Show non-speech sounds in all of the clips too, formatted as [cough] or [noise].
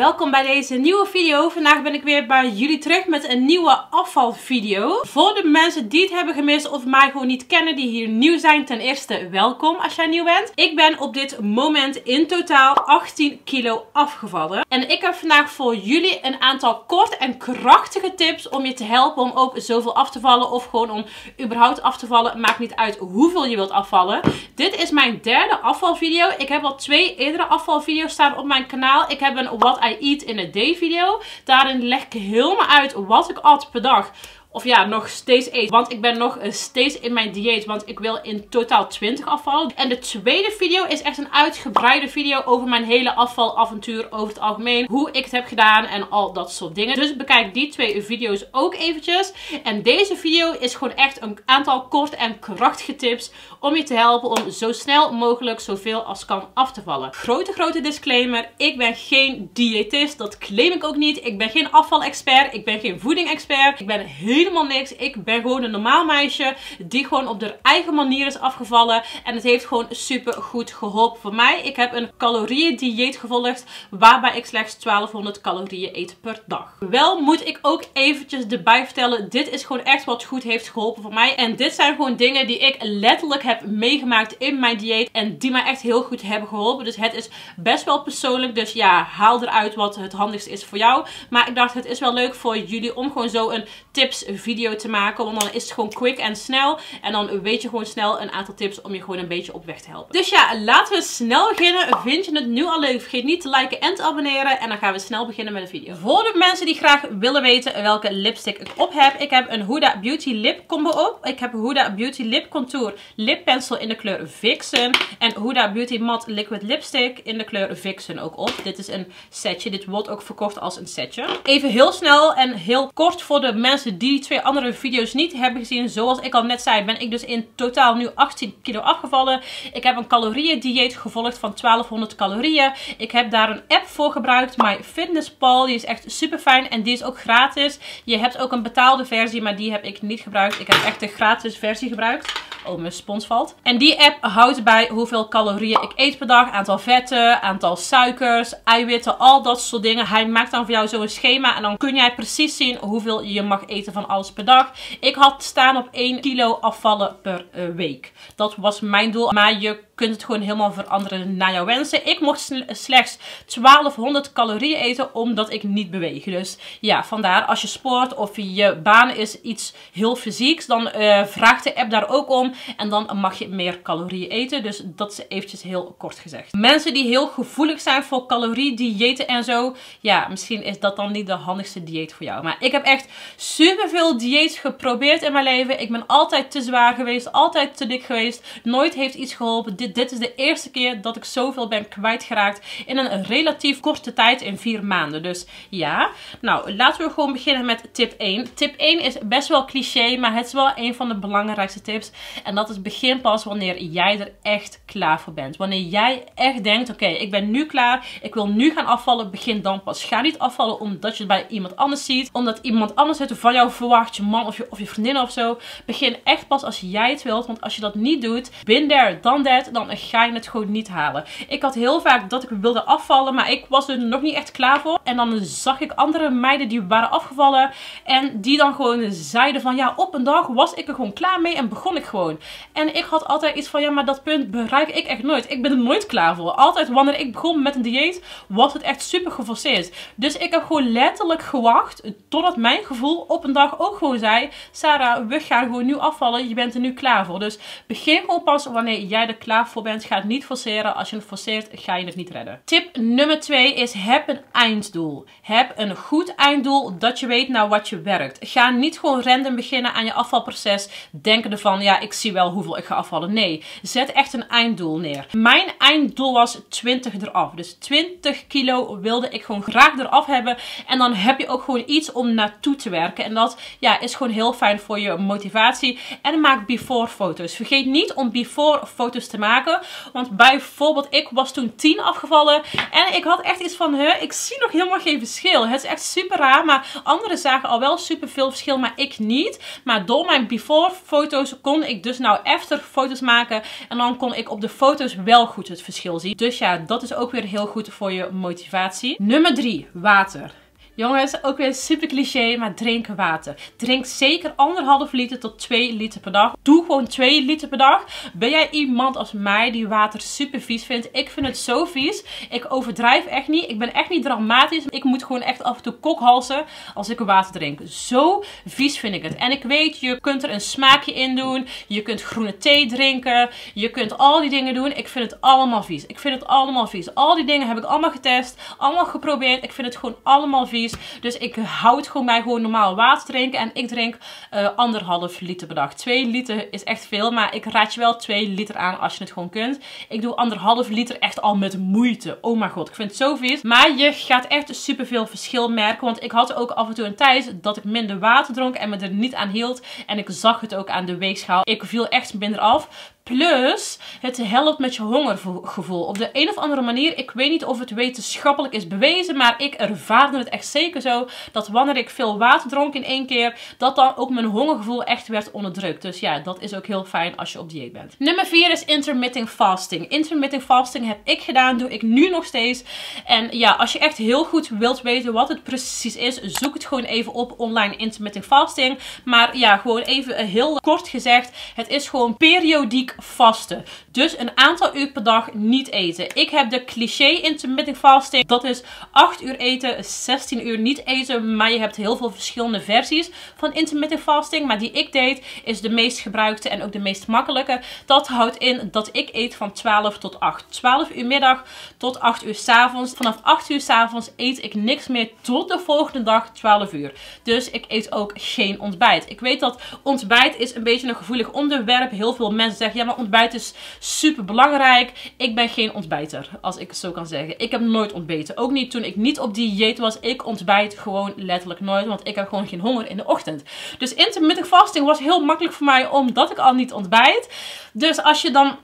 welkom bij deze nieuwe video. Vandaag ben ik weer bij jullie terug met een nieuwe afvalvideo. Voor de mensen die het hebben gemist of mij gewoon niet kennen, die hier nieuw zijn, ten eerste welkom als jij nieuw bent. Ik ben op dit moment in totaal 18 kilo afgevallen. En ik heb vandaag voor jullie een aantal kort en krachtige tips om je te helpen om ook zoveel af te vallen of gewoon om überhaupt af te vallen. Maakt niet uit hoeveel je wilt afvallen. Dit is mijn derde afvalvideo. Ik heb al twee eerdere afvalvideo's staan op mijn kanaal. Ik heb een What I Eat in a Day video. Daarin leg ik helemaal uit wat ik at per dag of ja, nog steeds eet. Want ik ben nog eh, steeds in mijn dieet. Want ik wil in totaal 20 afvallen. En de tweede video is echt een uitgebreide video over mijn hele afvalavontuur over het algemeen. Hoe ik het heb gedaan en al dat soort dingen. Dus bekijk die twee video's ook eventjes. En deze video is gewoon echt een aantal kort en krachtige tips om je te helpen om zo snel mogelijk zoveel als kan af te vallen. Grote, grote disclaimer. Ik ben geen diëtist. Dat claim ik ook niet. Ik ben geen afvalexpert. Ik ben geen voedingexpert. Ik ben heel helemaal niks. Ik ben gewoon een normaal meisje die gewoon op de eigen manier is afgevallen. En het heeft gewoon super goed geholpen voor mij. Ik heb een calorieën dieet gevolgd waarbij ik slechts 1200 calorieën eet per dag. Wel moet ik ook eventjes erbij vertellen, dit is gewoon echt wat goed heeft geholpen voor mij. En dit zijn gewoon dingen die ik letterlijk heb meegemaakt in mijn dieet en die mij echt heel goed hebben geholpen. Dus het is best wel persoonlijk, dus ja, haal eruit wat het handigst is voor jou. Maar ik dacht, het is wel leuk voor jullie om gewoon zo een tips video te maken. Want dan is het gewoon quick en snel. En dan weet je gewoon snel een aantal tips om je gewoon een beetje op weg te helpen. Dus ja, laten we snel beginnen. Vind je het nu al leuk? Vergeet niet te liken en te abonneren. En dan gaan we snel beginnen met de video. Voor de mensen die graag willen weten welke lipstick ik op heb. Ik heb een Huda Beauty Lip Combo op. Ik heb Huda Beauty Lip Contour Lip Pencil in de kleur Vixen. En Huda Beauty Matte Liquid Lipstick in de kleur Vixen ook op. Dit is een setje. Dit wordt ook verkocht als een setje. Even heel snel en heel kort voor de mensen die twee andere video's niet hebben gezien. Zoals ik al net zei, ben ik dus in totaal nu 18 kilo afgevallen. Ik heb een calorieën dieet gevolgd van 1200 calorieën. Ik heb daar een app voor gebruikt, MyFitnessPal. Die is echt super fijn en die is ook gratis. Je hebt ook een betaalde versie, maar die heb ik niet gebruikt. Ik heb echt de gratis versie gebruikt. Oh, mijn spons valt. En die app houdt bij hoeveel calorieën ik eet per dag. Aantal vetten, aantal suikers, eiwitten, al dat soort dingen. Hij maakt dan voor jou zo'n schema. En dan kun jij precies zien hoeveel je mag eten van alles per dag. Ik had staan op 1 kilo afvallen per eh, week. Dat was mijn doel. Maar je kunt het gewoon helemaal veranderen naar jouw wensen. Ik mocht slechts 1200 calorieën eten omdat ik niet beweeg. Dus ja, vandaar als je sport of je baan is iets heel fysieks, dan uh, vraagt de app daar ook om. En dan mag je meer calorieën eten. Dus dat is eventjes heel kort gezegd. Mensen die heel gevoelig zijn voor calorie, diëten en zo. Ja, misschien is dat dan niet de handigste dieet voor jou. Maar ik heb echt super veel dieets geprobeerd in mijn leven. Ik ben altijd te zwaar geweest, altijd te dik geweest. Nooit heeft iets geholpen. Dit dit, is de eerste keer dat ik zoveel ben kwijtgeraakt in een relatief korte tijd in vier maanden. Dus ja, nou laten we gewoon beginnen met tip 1. Tip 1 is best wel cliché, maar het is wel een van de belangrijkste tips. En dat is begin pas wanneer jij er echt klaar voor bent. Wanneer jij echt denkt, oké, ik ben nu klaar, ik wil nu gaan afvallen, begin dan pas. Ga niet afvallen omdat je het bij iemand anders ziet, omdat iemand anders het van jou verwacht, je man of je, of je vriendin of zo. Begin echt pas als jij het wilt, want als je dat niet doet, bin there, dan that, dan ga je het gewoon niet halen. Ik had heel vaak dat ik wilde afvallen, maar ik was er nog niet echt klaar voor. En dan zag ik andere meiden die waren afgevallen en die dan gewoon zeiden van ja, op een dag was ik er gewoon klaar mee en begon ik gewoon. En ik had altijd iets van ja, maar dat punt bereik ik echt nooit. Ik ben er nooit klaar voor. Altijd wanneer ik begon met een dieet, was het echt super geforceerd. Dus ik heb gewoon letterlijk gewacht totdat mijn gevoel op een dag ook gewoon zei, Sarah, we gaan gewoon nu afvallen. Je bent er nu klaar voor. Dus begin gewoon pas wanneer jij er klaar voor bent. Ga het niet forceren. Als je het forceert, ga je het niet redden. Tip nummer 2 is heb een einddoel. Heb een goed einddoel dat je weet naar wat je werkt. Ga niet gewoon random beginnen aan je afvalproces. Denken ervan, ja, ik zie wel hoeveel ik ga afvallen. Nee, zet echt een einddoel neer. Mijn einddoel was 20 eraf. Dus 20 kilo wilde ik gewoon graag eraf hebben. En dan heb je ook gewoon iets om naartoe te werken. En dat ja, is gewoon heel fijn voor je motivatie. En maak before foto's. Vergeet niet om before foto's te maken maken. Want bijvoorbeeld, ik was toen 10 afgevallen. En ik had echt iets van, huh, ik zie nog helemaal geen verschil. Het is echt super raar. Maar anderen zagen al wel super veel verschil, maar ik niet. Maar door mijn before foto's kon ik dus nou after foto's maken. En dan kon ik op de foto's wel goed het verschil zien. Dus ja, dat is ook weer heel goed voor je motivatie. Nummer 3, water. Jongens, ook weer super cliché, maar drink water. Drink zeker anderhalf liter tot 2 liter per dag. Doe gewoon 2 liter per dag. Ben jij iemand als mij die water super vies vindt? Ik vind het zo vies. Ik overdrijf echt niet. Ik ben echt niet dramatisch. Ik moet gewoon echt af en toe kokhalzen als ik water drink. Zo vies vind ik het. En ik weet, je kunt er een smaakje in doen. Je kunt groene thee drinken. Je kunt al die dingen doen. Ik vind het allemaal vies. Ik vind het allemaal vies. Al die dingen heb ik allemaal getest. Allemaal geprobeerd. Ik vind het gewoon allemaal vies. Dus ik houd gewoon bij gewoon normaal water drinken. En ik drink uh, anderhalf liter per dag. 2 liter is echt veel. Maar ik raad je wel 2 liter aan als je het gewoon kunt. Ik doe anderhalf liter echt al met moeite. Oh mijn god, ik vind het zo vies. Maar je gaat echt super veel verschil merken. Want ik had ook af en toe een tijd dat ik minder water dronk en me er niet aan hield. En ik zag het ook aan de weegschaal. Ik viel echt minder af. Plus, het helpt met je hongergevoel. Op de een of andere manier, ik weet niet of het wetenschappelijk is bewezen, maar ik ervaarde het echt zeker zo, dat wanneer ik veel water dronk in één keer, dat dan ook mijn hongergevoel echt werd onderdrukt. Dus ja, dat is ook heel fijn als je op dieet bent. Nummer 4 is intermittent fasting. Intermittent fasting heb ik gedaan, doe ik nu nog steeds. En ja, als je echt heel goed wilt weten wat het precies is, zoek het gewoon even op online intermittent fasting. Maar ja, gewoon even heel kort gezegd, het is gewoon periodiek vasten. Dus een aantal uur per dag niet eten. Ik heb de cliché intermittent fasting. Dat is 8 uur eten, 16 uur niet eten. Maar je hebt heel veel verschillende versies van intermittent fasting. Maar die ik deed is de meest gebruikte en ook de meest makkelijke. Dat houdt in dat ik eet van 12 tot 8. 12 uur middag tot 8 uur s avonds. Vanaf 8 uur s avonds eet ik niks meer tot de volgende dag 12 uur. Dus ik eet ook geen ontbijt. Ik weet dat ontbijt is een beetje een gevoelig onderwerp. Heel veel mensen zeggen ja, maar ontbijt is super belangrijk. Ik ben geen ontbijter, als ik het zo kan zeggen. Ik heb nooit ontbeten. Ook niet toen ik niet op dieet was. Ik ontbijt gewoon letterlijk nooit, want ik heb gewoon geen honger in de ochtend. Dus intermittent fasting was heel makkelijk voor mij, omdat ik al niet ontbijt. Dus als je dan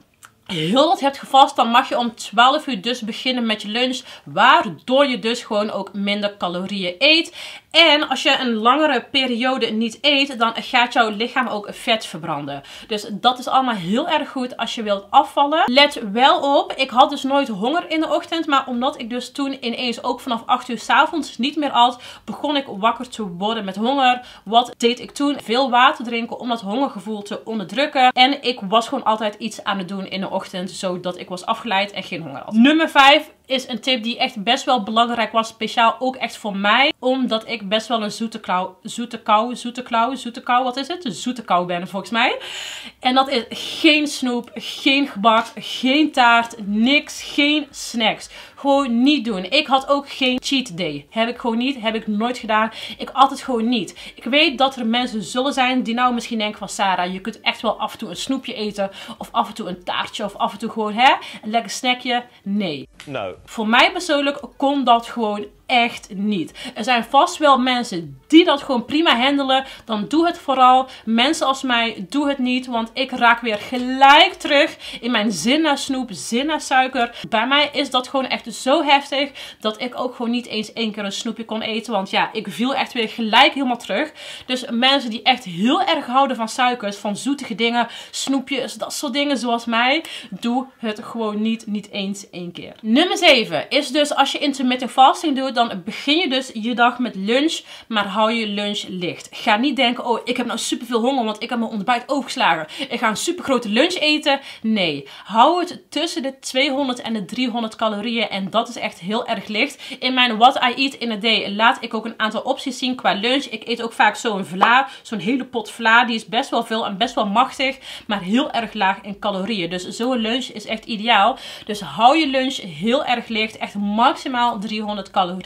heel wat hebt gevast, dan mag je om 12 uur dus beginnen met je lunch. Waardoor je dus gewoon ook minder calorieën eet. En als je een langere periode niet eet, dan gaat jouw lichaam ook vet verbranden. Dus dat is allemaal heel erg goed als je wilt afvallen. Let wel op, ik had dus nooit honger in de ochtend. Maar omdat ik dus toen ineens ook vanaf 8 uur s avonds niet meer at, begon ik wakker te worden met honger. Wat deed ik toen? Veel water drinken om dat hongergevoel te onderdrukken. En ik was gewoon altijd iets aan het doen in de ochtend, zodat ik was afgeleid en geen honger had. Nummer 5 is een tip die echt best wel belangrijk was. Speciaal ook echt voor mij. Omdat ik best wel een zoete kou, zoete kou, zoete kou, zoete kou, wat is het? Een zoete kou ben volgens mij. En dat is geen snoep, geen gebak, geen taart, niks, geen snacks. Gewoon niet doen. Ik had ook geen cheat day. Heb ik gewoon niet. Heb ik nooit gedaan. Ik altijd gewoon niet. Ik weet dat er mensen zullen zijn die nou misschien denken van Sarah, je kunt echt wel af en toe een snoepje eten. Of af en toe een taartje. Of af en toe gewoon hè, een lekker snackje. Nee. No. Voor mij persoonlijk kon dat gewoon echt niet. Er zijn vast wel mensen die dat gewoon prima handelen. Dan doe het vooral. Mensen als mij, doe het niet. Want ik raak weer gelijk terug in mijn zin naar snoep, zin naar suiker. Bij mij is dat gewoon echt zo heftig dat ik ook gewoon niet eens één keer een snoepje kon eten. Want ja, ik viel echt weer gelijk helemaal terug. Dus mensen die echt heel erg houden van suikers, van zoetige dingen, snoepjes, dat soort dingen zoals mij, doe het gewoon niet, niet eens één keer. Nummer 7 is dus als je intermittent fasting doet, dan begin je dus je dag met lunch, maar hou je lunch licht. Ga niet denken, oh ik heb nou superveel honger, want ik heb mijn ontbijt overgeslagen. Ik ga een super grote lunch eten. Nee, hou het tussen de 200 en de 300 calorieën en dat is echt heel erg licht. In mijn What I Eat in a Day laat ik ook een aantal opties zien qua lunch. Ik eet ook vaak zo'n vla, zo'n hele pot vla. Die is best wel veel en best wel machtig, maar heel erg laag in calorieën. Dus zo'n lunch is echt ideaal. Dus hou je lunch heel erg licht, echt maximaal 300 calorieën.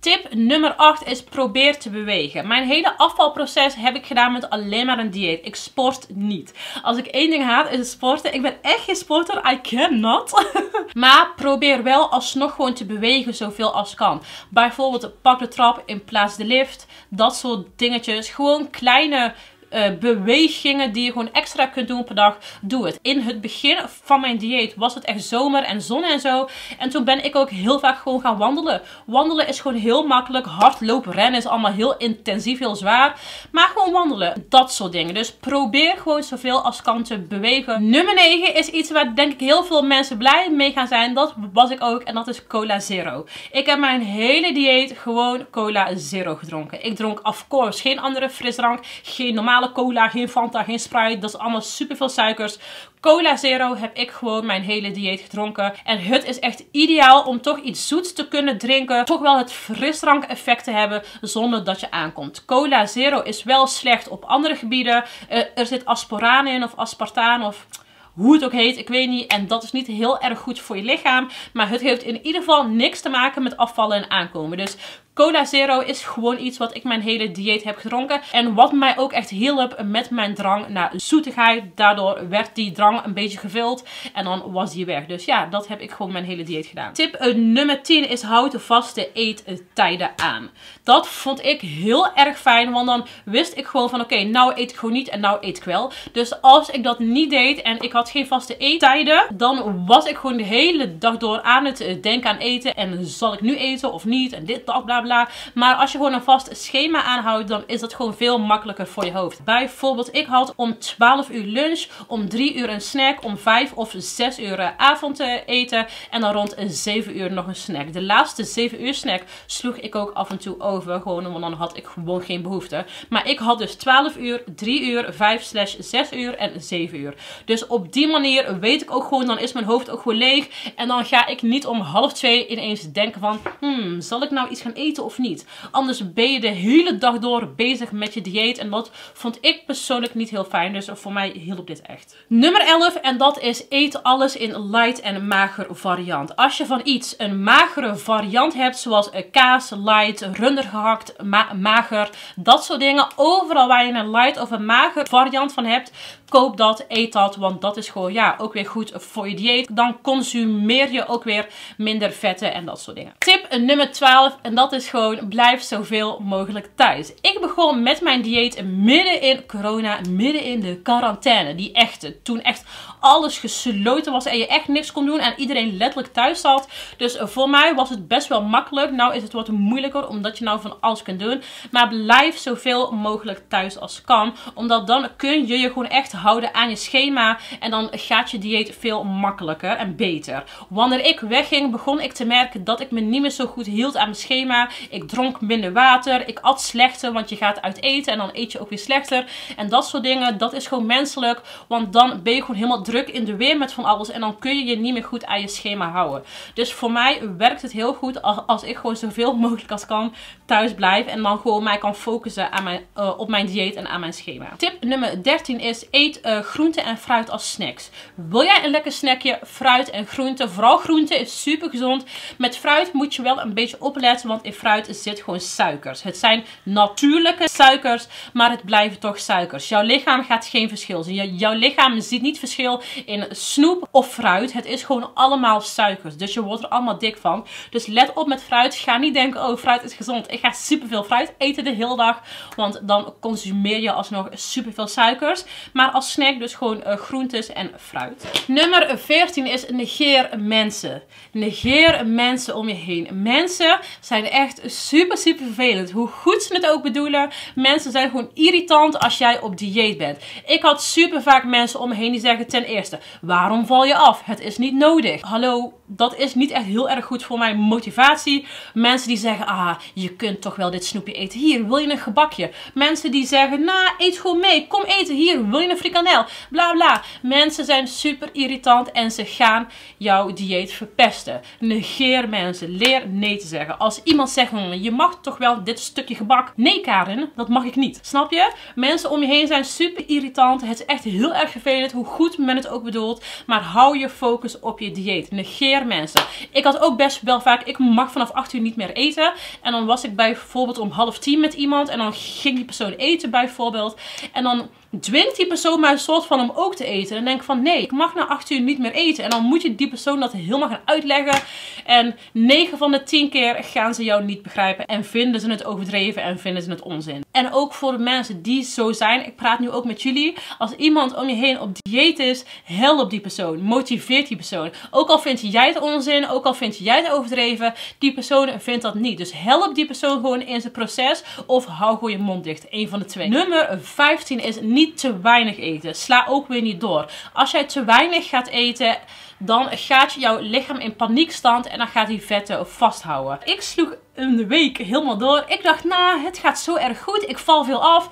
Tip nummer 8 is probeer te bewegen. Mijn hele afvalproces heb ik gedaan met alleen maar een dieet. Ik sport niet. Als ik één ding haat is het sporten. Ik ben echt geen sporter. I cannot. [laughs] maar probeer wel alsnog gewoon te bewegen zoveel als kan. Bijvoorbeeld pak de trap in plaats de lift. Dat soort dingetjes. Gewoon kleine uh, bewegingen die je gewoon extra kunt doen per dag, doe het. In het begin van mijn dieet was het echt zomer en zon en zo. En toen ben ik ook heel vaak gewoon gaan wandelen. Wandelen is gewoon heel makkelijk. Hardlopen, rennen is allemaal heel intensief, heel zwaar. Maar gewoon wandelen, dat soort dingen. Dus probeer gewoon zoveel als kan te bewegen. Nummer 9 is iets waar denk ik heel veel mensen blij mee gaan zijn. Dat was ik ook en dat is cola zero. Ik heb mijn hele dieet gewoon cola zero gedronken. Ik dronk of course geen andere frisdrank. Geen cola, geen Fanta, geen Sprite. Dat is allemaal super veel suikers. Cola Zero heb ik gewoon mijn hele dieet gedronken. En het is echt ideaal om toch iets zoets te kunnen drinken. Toch wel het frisdrank effect te hebben zonder dat je aankomt. Cola Zero is wel slecht op andere gebieden. Uh, er zit asporaan in of aspartaan of hoe het ook heet, ik weet niet. En dat is niet heel erg goed voor je lichaam. Maar het heeft in ieder geval niks te maken met afvallen en aankomen. Dus Cola Zero is gewoon iets wat ik mijn hele dieet heb gedronken. En wat mij ook echt hielp met mijn drang naar zoetigheid. Daardoor werd die drang een beetje gevuld. En dan was die weg. Dus ja, dat heb ik gewoon mijn hele dieet gedaan. Tip uh, nummer 10 is houd de vaste eettijden aan. Dat vond ik heel erg fijn. Want dan wist ik gewoon van oké, nou eet ik gewoon niet en nou eet ik wel. Dus als ik dat niet deed en ik had geen vaste eettijden. Dan was ik gewoon de hele dag door aan het eh, denken aan eten. En zal ik nu eten of niet? En dit, dat, bla bla. Maar als je gewoon een vast schema aanhoudt, dan is dat gewoon veel makkelijker voor je hoofd. Bijvoorbeeld, ik had om 12 uur lunch, om 3 uur een snack, om 5 of 6 uur avondeten en dan rond 7 uur nog een snack. De laatste 7 uur snack sloeg ik ook af en toe over, gewoon want dan had ik gewoon geen behoefte. Maar ik had dus 12 uur, 3 uur, 5 slash 6 uur en 7 uur. Dus op die manier weet ik ook gewoon, dan is mijn hoofd ook gewoon leeg. En dan ga ik niet om half 2 ineens denken van, hmm, zal ik nou iets gaan eten of niet. Anders ben je de hele dag door bezig met je dieet. En dat vond ik persoonlijk niet heel fijn. Dus voor mij hielp dit echt. Nummer 11. En dat is eet alles in light en mager variant. Als je van iets een magere variant hebt. Zoals kaas, light, runder gehakt, mager. Dat soort dingen. Overal waar je een light of een mager variant van hebt koop dat, eet dat, want dat is gewoon ja, ook weer goed voor je dieet. Dan consumeer je ook weer minder vetten en dat soort dingen. Tip nummer 12 en dat is gewoon blijf zoveel mogelijk thuis. Ik begon met mijn dieet midden in corona, midden in de quarantaine. Die echte, toen echt alles gesloten was en je echt niks kon doen en iedereen letterlijk thuis zat. Dus voor mij was het best wel makkelijk. Nou is het wat moeilijker omdat je nou van alles kunt doen. Maar blijf zoveel mogelijk thuis als kan. Omdat dan kun je je gewoon echt houden aan je schema. En dan gaat je dieet veel makkelijker en beter. Wanneer ik wegging, begon ik te merken dat ik me niet meer zo goed hield aan mijn schema. Ik dronk minder water. Ik at slechter, want je gaat uit eten en dan eet je ook weer slechter. En dat soort dingen, dat is gewoon menselijk. Want dan ben je gewoon helemaal druk in de weer met van alles. En dan kun je je niet meer goed aan je schema houden. Dus voor mij werkt het heel goed als, als ik gewoon zoveel mogelijk als kan thuis blijf. En dan gewoon mij kan focussen aan mijn, uh, op mijn dieet en aan mijn schema. Tip nummer 13 is eet eet uh, groente en fruit als snacks. Wil jij een lekker snackje? Fruit en groente. Vooral groente is super gezond. Met fruit moet je wel een beetje opletten, want in fruit zit gewoon suikers. Het zijn natuurlijke suikers, maar het blijven toch suikers. Jouw lichaam gaat geen verschil zien. Jouw lichaam ziet niet verschil in snoep of fruit. Het is gewoon allemaal suikers. Dus je wordt er allemaal dik van. Dus let op met fruit. Ga niet denken, oh fruit is gezond. Ik ga superveel fruit eten de hele dag. Want dan consumeer je alsnog superveel suikers. Maar als snack dus gewoon uh, groentes en fruit. Nummer 14 is negeer mensen. Negeer mensen om je heen. Mensen zijn echt super super vervelend. Hoe goed ze het ook bedoelen. Mensen zijn gewoon irritant als jij op dieet bent. Ik had super vaak mensen om me heen die zeggen ten eerste. Waarom val je af? Het is niet nodig. Hallo, dat is niet echt heel erg goed voor mijn motivatie. Mensen die zeggen, ah, je kunt toch wel dit snoepje eten. Hier, wil je een gebakje? Mensen die zeggen, nou, eet gewoon mee. Kom eten. Hier, wil je een frikandel? Bla bla. Mensen zijn super irritant en ze gaan jouw dieet verpesten. Negeer mensen. Leer nee te zeggen. Als iemand zegt, hm, je mag toch wel dit stukje gebak. Nee, Karen, dat mag ik niet. Snap je? Mensen om je heen zijn super irritant. Het is echt heel erg vervelend, hoe goed men het ook bedoelt. Maar hou je focus op je dieet. Negeer mensen. Ik had ook best wel vaak, ik mag vanaf 8 uur niet meer eten. En dan was ik bijvoorbeeld om half tien met iemand. En dan ging die persoon eten bijvoorbeeld. En dan dwingt die persoon mij een soort van om ook te eten. En denk van nee, ik mag na 8 uur niet meer eten. En dan moet je die persoon dat helemaal gaan uitleggen. En 9 van de 10 keer gaan ze jou niet begrijpen. En vinden ze het overdreven en vinden ze het onzin. En ook voor de mensen die zo zijn. Ik praat nu ook met jullie. Als iemand om je heen op dieet is, help die persoon. Motiveer die persoon. Ook al vind jij het onzin, ook al vind jij het overdreven, die persoon vindt dat niet. Dus help die persoon gewoon in zijn proces of hou gewoon je mond dicht. Een van de twee. Nummer 15 is niet te weinig eten. Sla ook weer niet door. Als jij te weinig gaat eten dan gaat jouw lichaam in paniekstand en dan gaat die vetten vasthouden. Ik sloeg een week helemaal door. Ik dacht, nou, het gaat zo erg goed. Ik val veel af.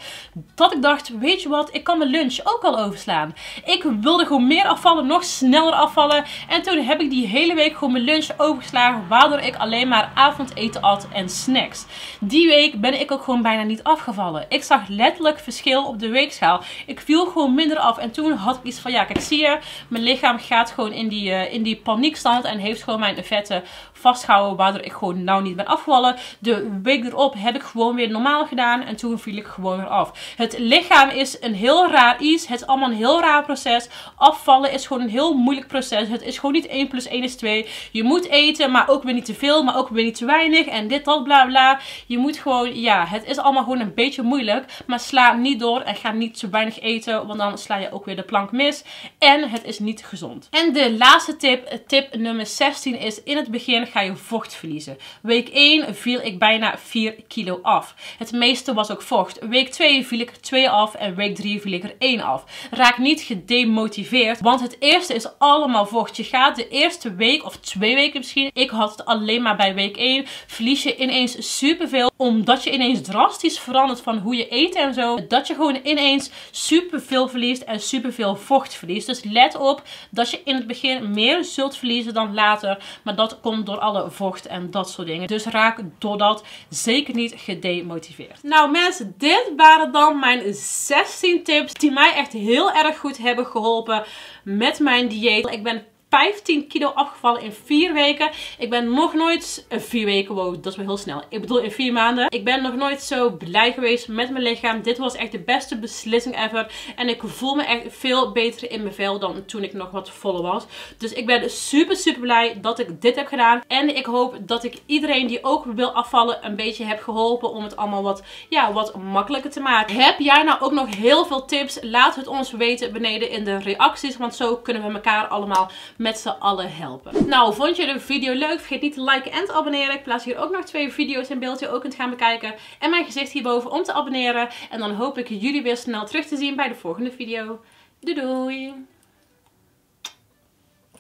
Dat ik dacht, weet je wat, ik kan mijn lunch ook al overslaan. Ik wilde gewoon meer afvallen, nog sneller afvallen. En toen heb ik die hele week gewoon mijn lunch overgeslagen. Waardoor ik alleen maar avondeten at en snacks. Die week ben ik ook gewoon bijna niet afgevallen. Ik zag letterlijk verschil op de weegschaal. Ik viel gewoon minder af. En toen had ik iets van, ja, kijk, zie je, mijn lichaam gaat gewoon in die, uh, in die paniekstand. En heeft gewoon mijn vetten vastgehouden. Waardoor ik gewoon nou niet ben afgevallen. De week erop heb ik gewoon weer normaal gedaan. En toen viel ik gewoon weer af. Het lichaam is een heel raar iets. Het is allemaal een heel raar proces. Afvallen is gewoon een heel moeilijk proces. Het is gewoon niet 1 plus 1 is 2. Je moet eten, maar ook weer niet te veel. Maar ook weer niet te weinig. En dit, dat, bla bla. Je moet gewoon, ja, het is allemaal gewoon een beetje moeilijk. Maar sla niet door en ga niet te weinig eten. Want dan sla je ook weer de plank mis. En het is niet gezond. En de laatste tip, tip nummer 16 is in het begin ga je vocht verliezen. Week 1 viel ik bijna 4 kilo af. Het meeste was ook vocht. Week 2 viel ik er 2 af en week 3 viel ik er 1 af. Raak niet gedemotiveerd, want het eerste is allemaal vocht. Je gaat de eerste week of twee weken misschien, ik had het alleen maar bij week 1, verlies je ineens superveel. Omdat je ineens drastisch verandert van hoe je eet en zo. Dat je gewoon ineens superveel verliest en superveel vocht verliest. Dus let op dat je in het begin meer zult verliezen dan later. Maar dat komt door alle vocht en dat soort dingen. Dus raak door dat zeker niet gedemotiveerd. Nou mensen, dit waren dan mijn 16 tips die mij echt heel erg goed hebben geholpen met mijn dieet. Ik ben 15 kilo afgevallen in 4 weken. Ik ben nog nooit... Uh, 4 weken, wow, dat is wel heel snel. Ik bedoel in 4 maanden. Ik ben nog nooit zo blij geweest met mijn lichaam. Dit was echt de beste beslissing ever. En ik voel me echt veel beter in mijn vel dan toen ik nog wat voller was. Dus ik ben super, super blij dat ik dit heb gedaan. En ik hoop dat ik iedereen die ook wil afvallen een beetje heb geholpen om het allemaal wat, ja, wat makkelijker te maken. Heb jij nou ook nog heel veel tips? Laat het ons weten beneden in de reacties. Want zo kunnen we elkaar allemaal met z'n allen helpen. Nou, vond je de video leuk? Vergeet niet te liken en te abonneren. Ik plaats hier ook nog twee video's in beeld die je ook kunt gaan bekijken. En mijn gezicht hierboven om te abonneren. En dan hoop ik jullie weer snel terug te zien bij de volgende video. Doei doei!